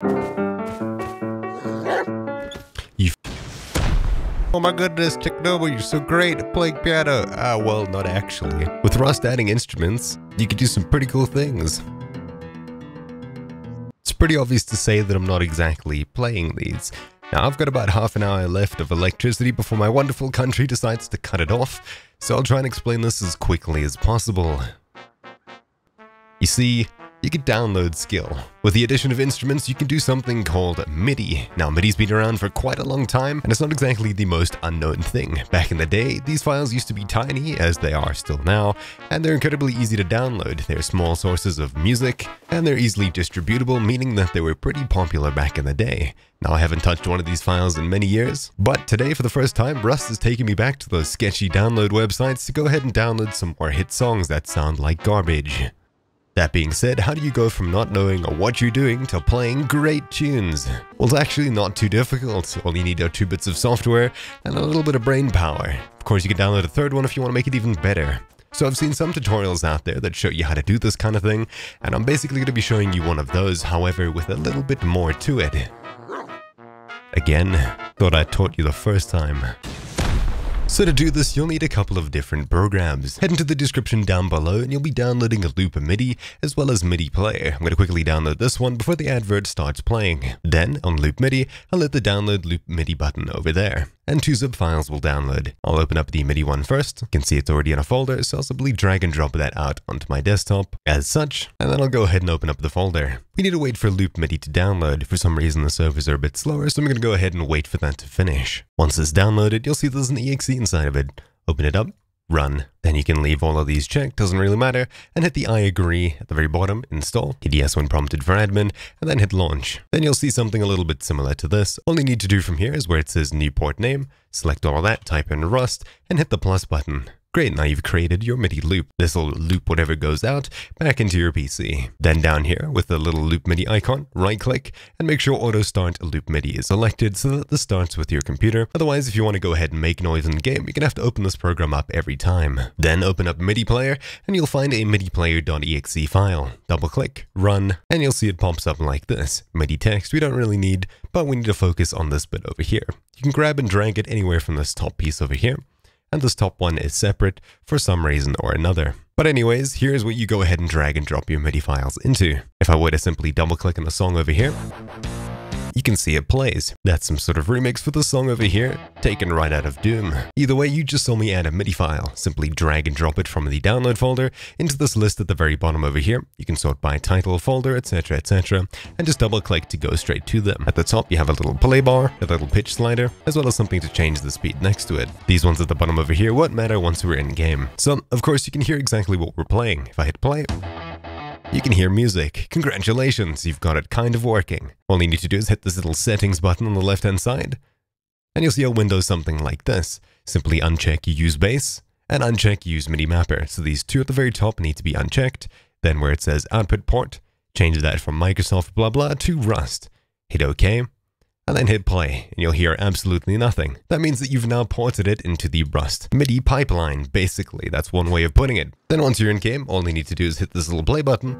You Oh my goodness, Nobo, you're so great at playing piano. Ah, well, not actually. With Rust adding instruments, you can do some pretty cool things. It's pretty obvious to say that I'm not exactly playing these. Now, I've got about half an hour left of electricity before my wonderful country decides to cut it off, so I'll try and explain this as quickly as possible. You see, you can download skill. With the addition of instruments, you can do something called MIDI. Now, MIDI's been around for quite a long time, and it's not exactly the most unknown thing. Back in the day, these files used to be tiny, as they are still now, and they're incredibly easy to download. They're small sources of music, and they're easily distributable, meaning that they were pretty popular back in the day. Now, I haven't touched one of these files in many years, but today, for the first time, Rust is taking me back to those sketchy download websites to go ahead and download some more hit songs that sound like garbage. That being said, how do you go from not knowing what you're doing to playing great tunes? Well, it's actually not too difficult. All you need are two bits of software and a little bit of brain power. Of course, you can download a third one if you want to make it even better. So I've seen some tutorials out there that show you how to do this kind of thing, and I'm basically going to be showing you one of those, however, with a little bit more to it. Again, thought I taught you the first time. So to do this, you'll need a couple of different programs. Head into the description down below and you'll be downloading a Loop MIDI as well as MIDI Player. I'm going to quickly download this one before the advert starts playing. Then, on Loop MIDI, I'll hit the download Loop MIDI button over there and two zip files will download. I'll open up the MIDI one first. You can see it's already in a folder, so I'll simply drag and drop that out onto my desktop as such, and then I'll go ahead and open up the folder. We need to wait for Loop MIDI to download. For some reason, the servers are a bit slower, so I'm going to go ahead and wait for that to finish. Once it's downloaded, you'll see there's an exe inside of it. Open it up, run. Then you can leave all of these checked, doesn't really matter, and hit the I agree at the very bottom, install, hit yes when prompted for admin, and then hit launch. Then you'll see something a little bit similar to this. All you need to do from here is where it says new port name, select all of that, type in Rust, and hit the plus button. Great, now you've created your MIDI loop. This will loop whatever goes out back into your PC. Then down here with the little loop MIDI icon, right click and make sure auto start loop MIDI is selected so that this starts with your computer. Otherwise, if you want to go ahead and make noise in the game, you're going to have to open this program up every time. Then open up MIDI player and you'll find a MIDI player.exe file. Double click, run, and you'll see it pops up like this. MIDI text we don't really need, but we need to focus on this bit over here. You can grab and drag it anywhere from this top piece over here and this top one is separate for some reason or another. But anyways, here's what you go ahead and drag and drop your MIDI files into. If I were to simply double click on the song over here, you can see it plays. That's some sort of remix for the song over here, taken right out of Doom. Either way, you just saw me add a MIDI file. Simply drag and drop it from the download folder into this list at the very bottom over here. You can sort by title, folder, etc, etc, and just double click to go straight to them. At the top, you have a little play bar, a little pitch slider, as well as something to change the speed next to it. These ones at the bottom over here won't matter once we're in game. So, of course, you can hear exactly what we're playing. If I hit play, you can hear music. Congratulations, you've got it kind of working. All you need to do is hit this little settings button on the left hand side, and you'll see a window something like this. Simply uncheck use bass, and uncheck use MIDI mapper. So these two at the very top need to be unchecked. Then where it says output port, change that from Microsoft blah blah to Rust. Hit OK, and then hit play, and you'll hear absolutely nothing. That means that you've now ported it into the Rust MIDI pipeline, basically. That's one way of putting it. Then once you're in game, all you need to do is hit this little play button,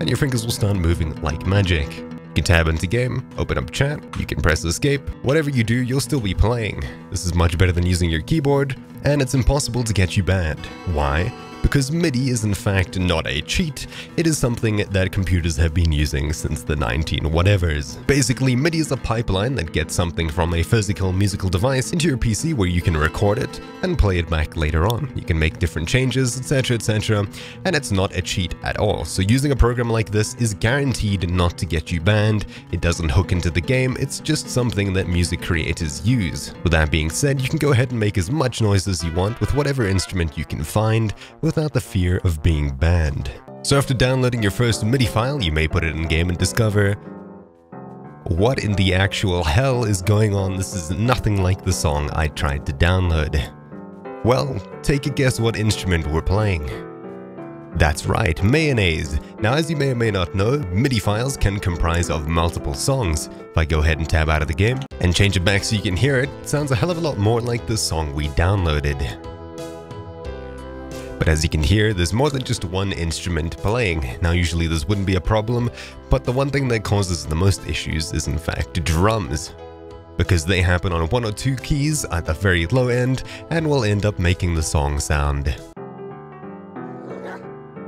and your fingers will start moving like magic. You can tab into game, open up chat, you can press escape. Whatever you do, you'll still be playing. This is much better than using your keyboard, and it's impossible to get you banned. Why? Because MIDI is in fact not a cheat, it is something that computers have been using since the 19-whatevers. Basically, MIDI is a pipeline that gets something from a physical musical device into your PC where you can record it and play it back later on. You can make different changes, etc, etc, and it's not a cheat at all. So using a program like this is guaranteed not to get you banned, it doesn't hook into the game, it's just something that music creators use. With that being said, you can go ahead and make as much noise as you want with whatever instrument you can find, with the fear of being banned. So after downloading your first MIDI file, you may put it in game and discover what in the actual hell is going on? This is nothing like the song I tried to download. Well, take a guess what instrument we're playing. That's right, mayonnaise. Now as you may or may not know, MIDI files can comprise of multiple songs. If I go ahead and tab out of the game and change it back so you can hear it, it sounds a hell of a lot more like the song we downloaded. But as you can hear, there's more than just one instrument playing. Now usually this wouldn't be a problem, but the one thing that causes the most issues is in fact drums. Because they happen on one or two keys at the very low end and will end up making the song sound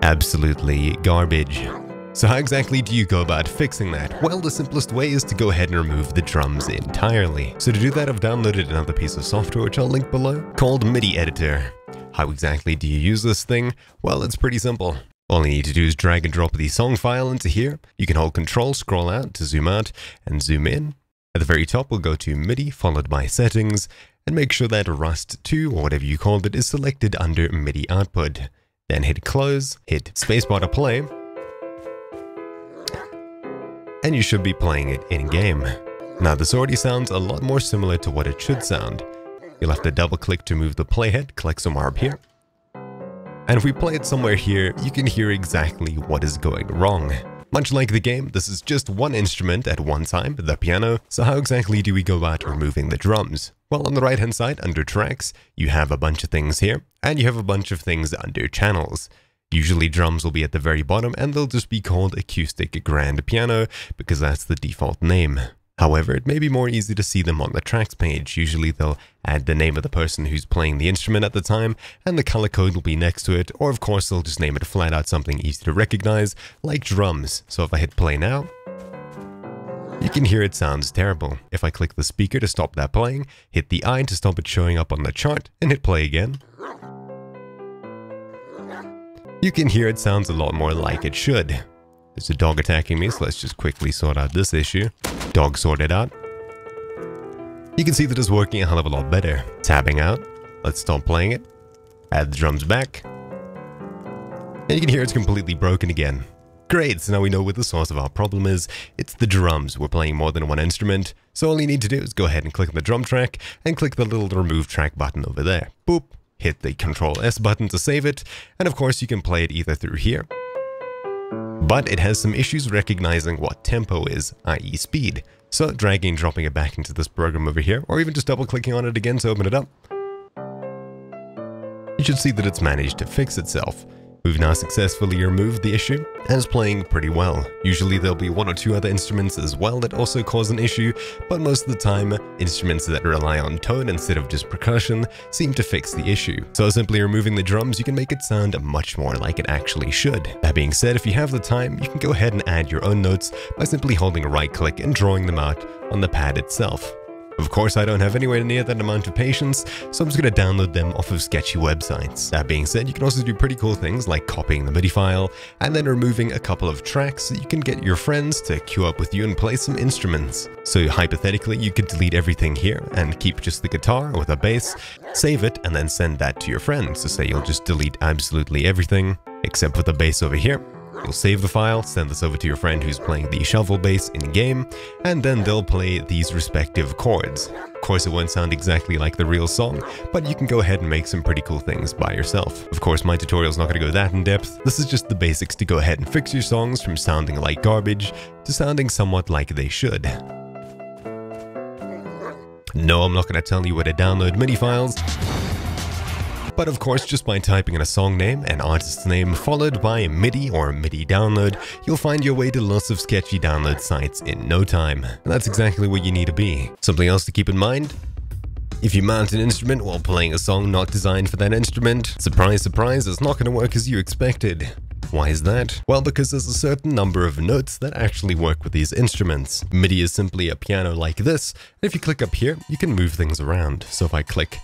absolutely garbage. So how exactly do you go about fixing that? Well, the simplest way is to go ahead and remove the drums entirely. So to do that, I've downloaded another piece of software, which I'll link below, called MIDI Editor. How exactly do you use this thing? Well, it's pretty simple. All you need to do is drag and drop the song file into here. You can hold control, scroll out to zoom out and zoom in. At the very top, we'll go to MIDI followed by settings and make sure that Rust 2 or whatever you called it is selected under MIDI output. Then hit close, hit spacebar to play, and you should be playing it in-game. Now this already sounds a lot more similar to what it should sound. You'll have to double click to move the playhead, click somewhere up here. And if we play it somewhere here, you can hear exactly what is going wrong. Much like the game, this is just one instrument at one time, the piano, so how exactly do we go about removing the drums? Well, on the right hand side, under tracks, you have a bunch of things here, and you have a bunch of things under channels. Usually drums will be at the very bottom and they'll just be called acoustic grand piano because that's the default name. However, it may be more easy to see them on the tracks page. Usually they'll add the name of the person who's playing the instrument at the time, and the color code will be next to it, or of course they'll just name it flat out something easy to recognize, like drums. So if I hit play now, you can hear it sounds terrible. If I click the speaker to stop that playing, hit the I to stop it showing up on the chart, and hit play again, you can hear it sounds a lot more like it should. There's a dog attacking me, so let's just quickly sort out this issue. Dog sorted out. You can see that it's working a hell of a lot better. Tabbing out. Let's stop playing it. Add the drums back. And you can hear it's completely broken again. Great, so now we know what the source of our problem is. It's the drums. We're playing more than one instrument. So all you need to do is go ahead and click on the drum track and click the little remove track button over there. Boop hit the Control S button to save it, and of course you can play it either through here, but it has some issues recognizing what tempo is, i.e. speed. So dragging dropping it back into this program over here, or even just double clicking on it again to open it up, you should see that it's managed to fix itself. We've now successfully removed the issue, and it's playing pretty well. Usually there'll be one or two other instruments as well that also cause an issue, but most of the time, instruments that rely on tone instead of just percussion seem to fix the issue. So simply removing the drums, you can make it sound much more like it actually should. That being said, if you have the time, you can go ahead and add your own notes by simply holding a right click and drawing them out on the pad itself. Of course, I don't have anywhere near that amount of patience, so I'm just going to download them off of sketchy websites. That being said, you can also do pretty cool things like copying the MIDI file and then removing a couple of tracks so you can get your friends to queue up with you and play some instruments. So hypothetically, you could delete everything here and keep just the guitar with a bass, save it, and then send that to your friends. So say you'll just delete absolutely everything except for the bass over here You'll save the file, send this over to your friend who's playing the shovel bass in-game, and then they'll play these respective chords. Of course, it won't sound exactly like the real song, but you can go ahead and make some pretty cool things by yourself. Of course, my tutorial's not going to go that in depth. This is just the basics to go ahead and fix your songs from sounding like garbage to sounding somewhat like they should. No, I'm not going to tell you where to download MIDI files. But of course, just by typing in a song name and artist's name followed by MIDI or MIDI download, you'll find your way to lots of sketchy download sites in no time. And that's exactly where you need to be. Something else to keep in mind? If you mount an instrument while playing a song not designed for that instrument, surprise surprise, it's not going to work as you expected. Why is that? Well, because there's a certain number of notes that actually work with these instruments. MIDI is simply a piano like this, and if you click up here, you can move things around. So if I click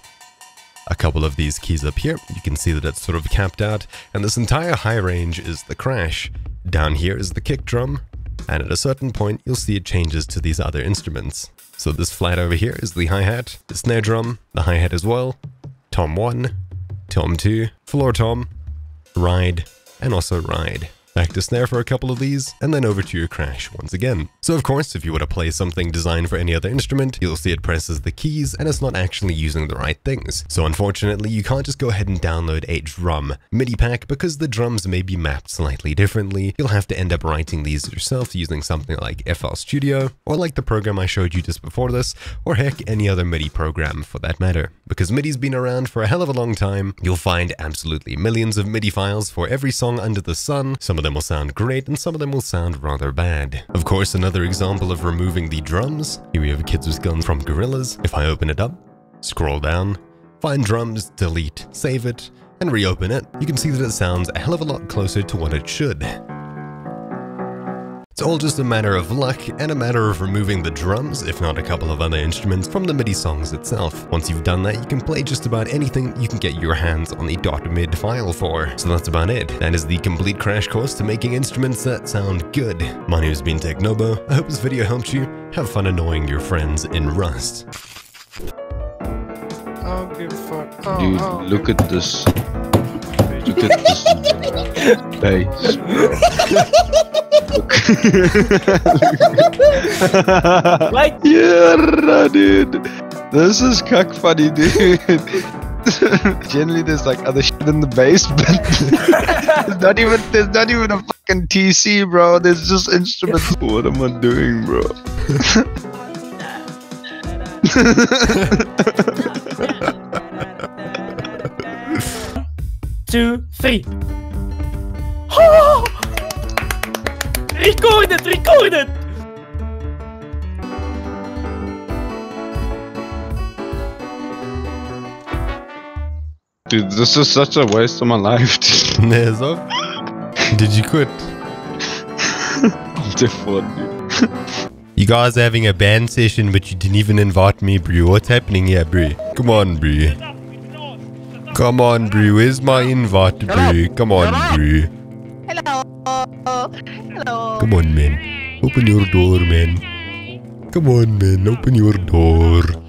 a couple of these keys up here, you can see that it's sort of capped out, and this entire high range is the crash. Down here is the kick drum, and at a certain point you'll see it changes to these other instruments. So this flat over here is the hi-hat, the snare drum, the hi-hat as well, tom 1, tom 2, floor tom, ride, and also ride. Back to snare for a couple of these, and then over to your crash once again. So of course, if you were to play something designed for any other instrument, you'll see it presses the keys and it's not actually using the right things. So unfortunately, you can't just go ahead and download a drum MIDI pack because the drums may be mapped slightly differently. You'll have to end up writing these yourself using something like FL Studio, or like the program I showed you just before this, or heck, any other MIDI program for that matter. Because MIDI's been around for a hell of a long time, you'll find absolutely millions of MIDI files for every song under the sun, some of them will sound great and some of them will sound rather bad. Of course, another example of removing the drums, here we have Kids with Guns from Gorillaz. If I open it up, scroll down, find drums, delete, save it, and reopen it, you can see that it sounds a hell of a lot closer to what it should. It's all just a matter of luck and a matter of removing the drums, if not a couple of other instruments, from the MIDI songs itself. Once you've done that, you can play just about anything you can get your hands on the .mid file for. So that's about it. That is the complete crash course to making instruments that sound good. My name's been Technobo. I hope this video helped you. Have fun annoying your friends in Rust. Dude, look at this. Look at this bass, bro. like yeah, dude. This is cuck funny, dude. Generally, there's like other shit in the bass, but there's not even there's not even a fucking TC, bro. There's just instruments. what am I doing, bro? two, three. Record it, record it! Dude, this is such a waste of my life. Nee, so. Did you quit? Default, dude. You guys are having a band session, but you didn't even invite me, bro. What's happening here, bro? Come on, bro. Come on, bro. Where's my invite, bro? Come on, bro. Come on, man. Open your door, man. Come on, man. Open your door.